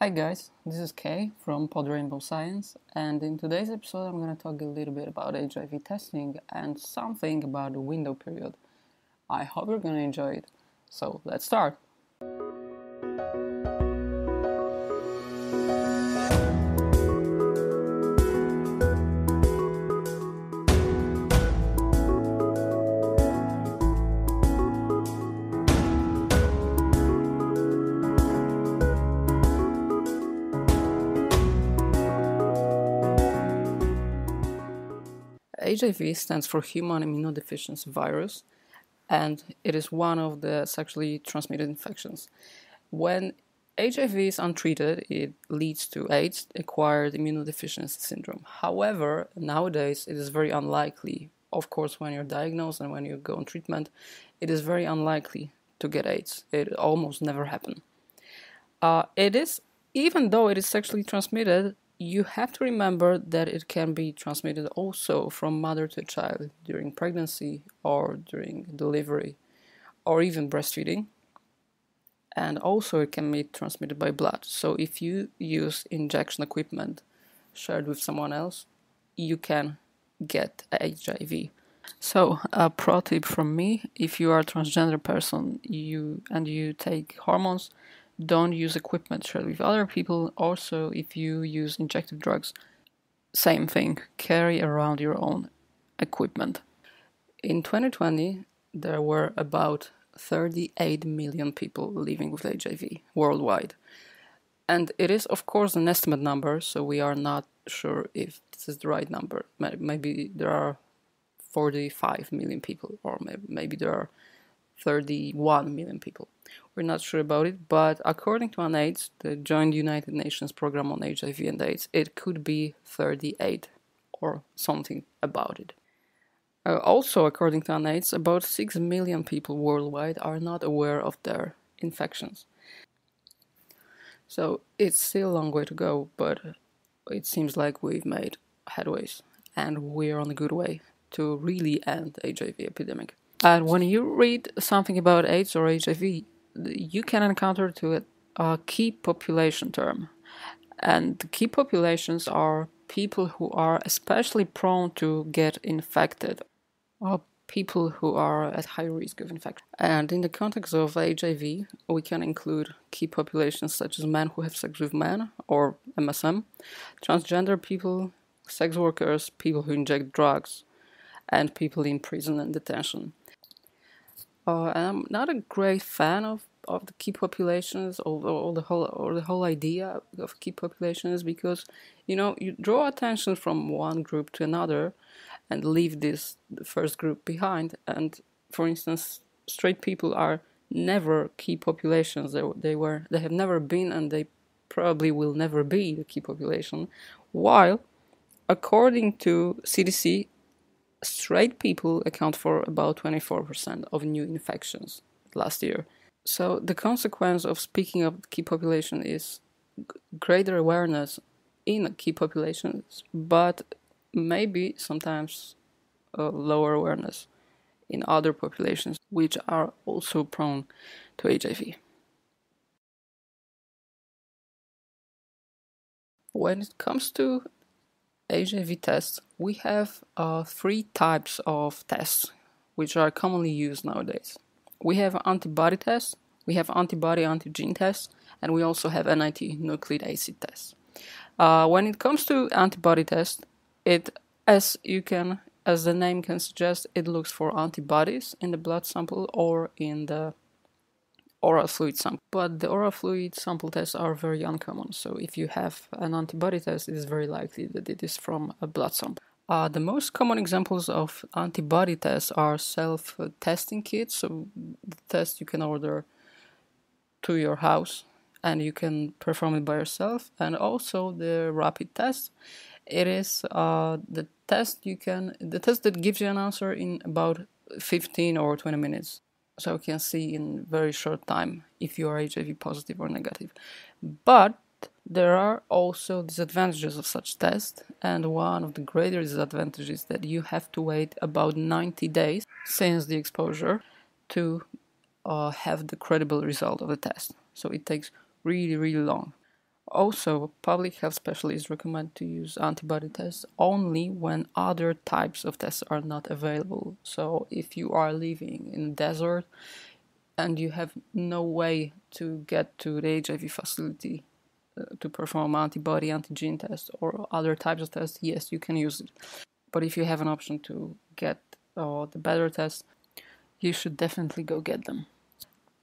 Hi guys, this is Kay from Pod Rainbow Science, and in today's episode, I'm going to talk a little bit about HIV testing and something about the window period. I hope you're going to enjoy it. So let's start. HIV stands for Human Immunodeficiency Virus, and it is one of the sexually transmitted infections. When HIV is untreated, it leads to AIDS, acquired immunodeficiency syndrome. However, nowadays it is very unlikely, of course, when you're diagnosed and when you go on treatment, it is very unlikely to get AIDS. It almost never happens. Uh, it is, even though it is sexually transmitted, you have to remember that it can be transmitted also from mother to child during pregnancy or during delivery or even breastfeeding. And also, it can be transmitted by blood. So, if you use injection equipment shared with someone else, you can get HIV. So, a pro tip from me if you are a transgender person you and you take hormones, don't use equipment shared with other people. Also, if you use injected drugs, same thing, carry around your own equipment. In 2020, there were about 38 million people living with HIV worldwide. And it is, of course, an estimate number, so we are not sure if this is the right number. Maybe there are 45 million people, or maybe there are 31 million people. We're not sure about it, but according to UNAIDS, the Joint United Nations Program on HIV and AIDS, it could be 38 or something about it. Uh, also, according to UNAIDS, about 6 million people worldwide are not aware of their infections. So it's still a long way to go, but it seems like we've made headways and we're on a good way to really end the HIV epidemic. And when you read something about AIDS or HIV, you can encounter to a key population term. And the key populations are people who are especially prone to get infected or people who are at high risk of infection. And in the context of HIV, we can include key populations such as men who have sex with men or MSM, transgender people, sex workers, people who inject drugs, and people in prison and detention. Uh, and I'm not a great fan of of the key populations or, or the whole or the whole idea of key populations because you know you draw attention from one group to another and leave this the first group behind. And for instance straight people are never key populations. They, they were they have never been and they probably will never be the key population. While according to CDC straight people account for about 24% of new infections last year so the consequence of speaking of key population is greater awareness in key populations, but maybe sometimes uh, lower awareness in other populations which are also prone to HIV. When it comes to HIV tests, we have uh, three types of tests which are commonly used nowadays we have antibody tests, we have antibody antigen tests, and we also have NAT nucleic acid tests. Uh, when it comes to antibody test, it as you can as the name can suggest, it looks for antibodies in the blood sample or in the oral fluid sample. But the oral fluid sample tests are very uncommon, so if you have an antibody test, it is very likely that it is from a blood sample. Uh, the most common examples of antibody tests are self testing kits. So, the test you can order to your house and you can perform it by yourself. And also the rapid test. It is uh, the test you can, the test that gives you an answer in about 15 or 20 minutes. So, you can see in very short time if you are HIV positive or negative. But there are also disadvantages of such tests, and one of the greater disadvantages is that you have to wait about 90 days since the exposure to uh, have the credible result of the test. So it takes really, really long. Also, public health specialists recommend to use antibody tests only when other types of tests are not available. So, if you are living in the desert and you have no way to get to the HIV facility uh, to perform antibody antigen test or other types of tests, yes, you can use it. But if you have an option to get uh, the better test, you should definitely go get them.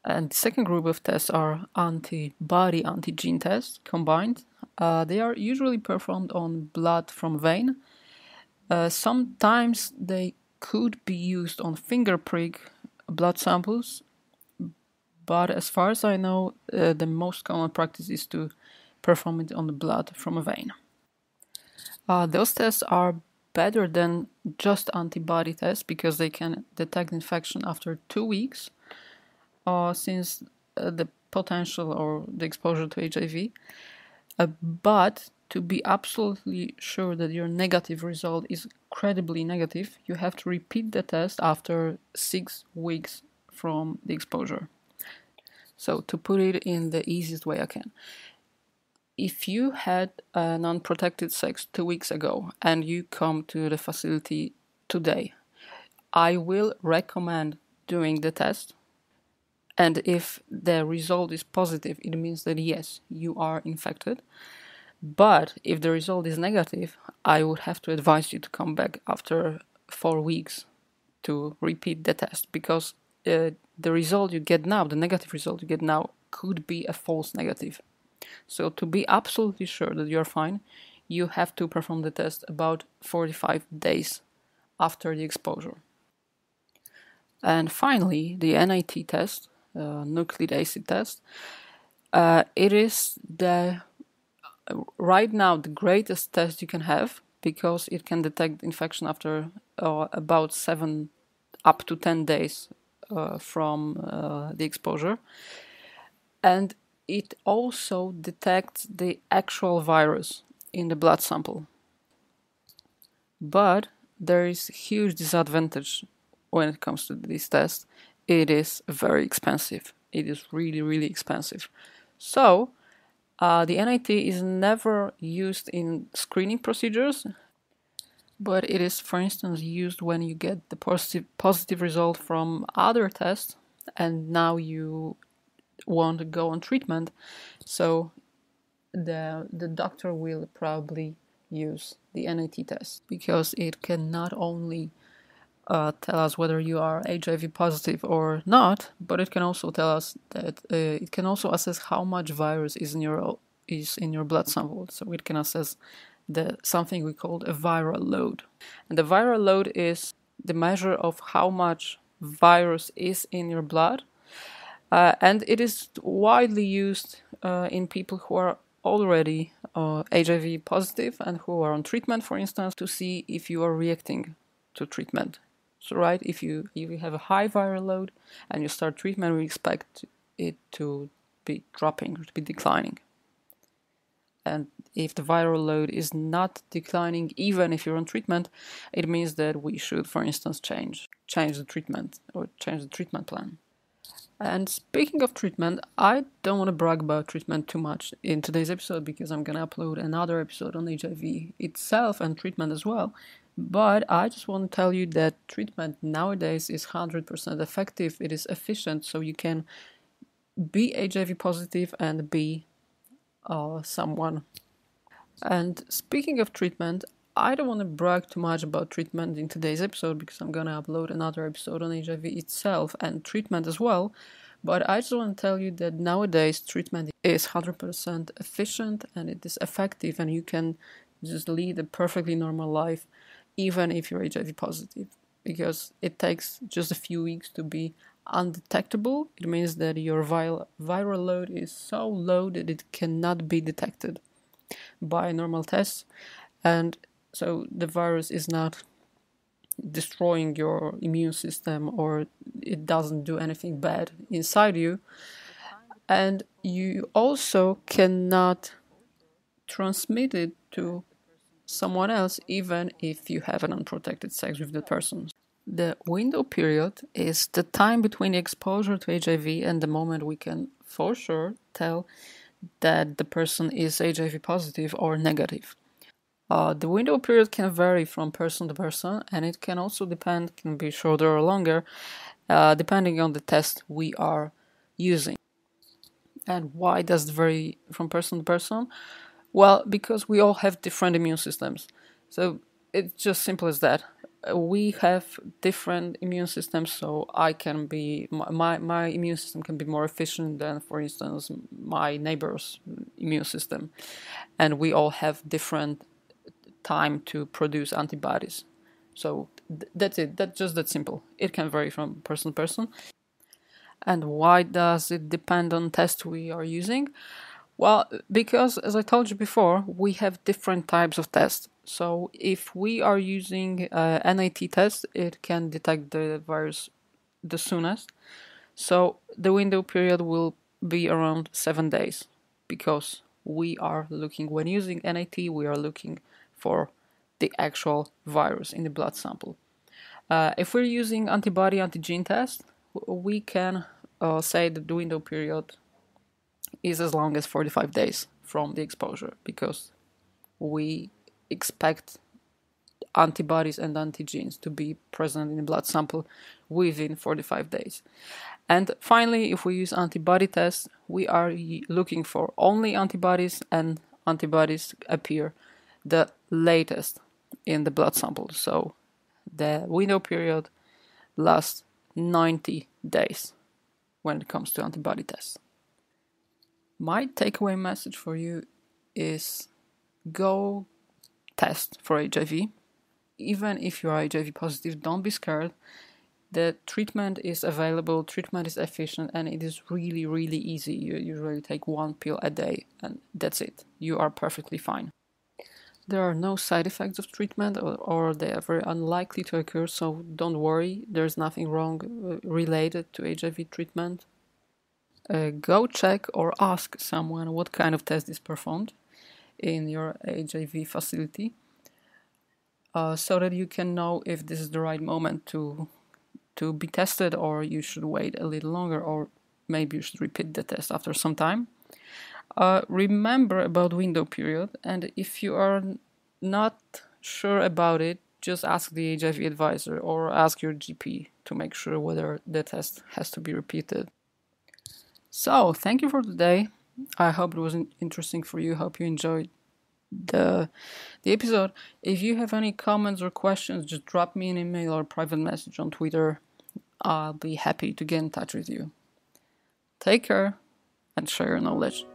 And the second group of tests are antibody antigen tests combined. Uh, they are usually performed on blood from vein. Uh, sometimes they could be used on finger prick blood samples, but as far as I know, uh, the most common practice is to perform it on the blood from a vein. Uh, those tests are better than just antibody tests because they can detect infection after two weeks uh, since uh, the potential or the exposure to HIV. Uh, but to be absolutely sure that your negative result is credibly negative, you have to repeat the test after six weeks from the exposure. So, to put it in the easiest way I can, if you had an unprotected sex two weeks ago and you come to the facility today, I will recommend doing the test and if the result is positive, it means that yes, you are infected. But if the result is negative, I would have to advise you to come back after four weeks to repeat the test because uh, the result you get now, the negative result you get now, could be a false negative. So, to be absolutely sure that you're fine, you have to perform the test about 45 days after the exposure. And finally, the NAT test uh, nucleic acid test. Uh, it is the right now the greatest test you can have because it can detect infection after uh, about seven up to 10 days uh, from uh, the exposure. And it also detects the actual virus in the blood sample. But there is huge disadvantage when it comes to this test it is very expensive. It is really, really expensive. So, uh, the NAT is never used in screening procedures, but it is, for instance, used when you get the positive, positive result from other tests and now you want to go on treatment. So, the, the doctor will probably use the NAT test because it can not only uh, tell us whether you are HIV positive or not, but it can also tell us that uh, it can also assess how much virus is in your is in your blood sample. So it can assess the something we call a viral load, and the viral load is the measure of how much virus is in your blood, uh, and it is widely used uh, in people who are already HIV uh, positive and who are on treatment, for instance, to see if you are reacting to treatment so, right, if you if you have a high viral load and you start treatment, we expect it to be dropping, or to be declining. And if the viral load is not declining, even if you're on treatment, it means that we should, for instance, change change the treatment or change the treatment plan. And speaking of treatment, I don't want to brag about treatment too much in today's episode because I'm gonna upload another episode on HIV itself and treatment as well. But I just want to tell you that treatment nowadays is 100% effective, it is efficient, so you can be HIV positive and be uh, someone. And speaking of treatment, I don't want to brag too much about treatment in today's episode because I'm gonna upload another episode on HIV itself and treatment as well. But I just want to tell you that nowadays treatment is 100% efficient and it is effective, and you can just lead a perfectly normal life even if you're HIV positive, because it takes just a few weeks to be undetectable. It means that your viral, viral load is so low that it cannot be detected by normal tests, and so the virus is not destroying your immune system or it doesn't do anything bad inside you. And you also cannot transmit it to someone else even if you have an unprotected sex with the person. The window period is the time between the exposure to HIV and the moment we can for sure tell that the person is HIV positive or negative. Uh, the window period can vary from person to person, and it can also depend, can be shorter or longer, uh, depending on the test we are using. And why does it vary from person to person? Well, because we all have different immune systems. So it's just simple as that. Uh, we have different immune systems, so I can be my my immune system can be more efficient than, for instance, my neighbor's immune system, and we all have different time to produce antibodies. So th- that's it. That's just that simple. It can vary from person to person. And why does it depend on test we are using? Well, because as I told you before, we have different types of tests. So if we are using uh, NAT test, it can detect the virus the soonest. So the window period will be around seven days because we are looking when using NAT, we are looking for the actual virus in the blood sample. Uh, if we're using antibody antigen test, we can uh, say that the window period is as long as 45 days from the exposure because we expect antibodies and antigens to be present in the blood sample within 45 days. And finally, if we use antibody tests, we are looking for only antibodies, and antibodies appear the latest in the blood sample. So the window period lasts 90 days when it comes to antibody tests. My takeaway message for you is go test for HIV. Even if you are HIV positive, don't be scared. The treatment is available, treatment is efficient, and it is really, really easy. You usually take one pill a day, and that's it. You are perfectly fine. There are no side effects of treatment, or, or they are very unlikely to occur, so don't worry, there's nothing wrong uh, related to HIV treatment. Uh, go check or ask someone what kind of test is performed in your HIV facility uh, so that you can know if this is the right moment to to be tested or you should wait a little longer or maybe you should repeat the test after some time. Uh, remember about window period, and if you are not sure about it, just ask the HIV advisor or ask your GP to make sure whether the test has to be repeated. So, thank you for today. I hope it was interesting for you. Hope you enjoyed the the episode. If you have any comments or questions, just drop me an email or private message on Twitter. I'll be happy to get in touch with you. Take care and share your knowledge.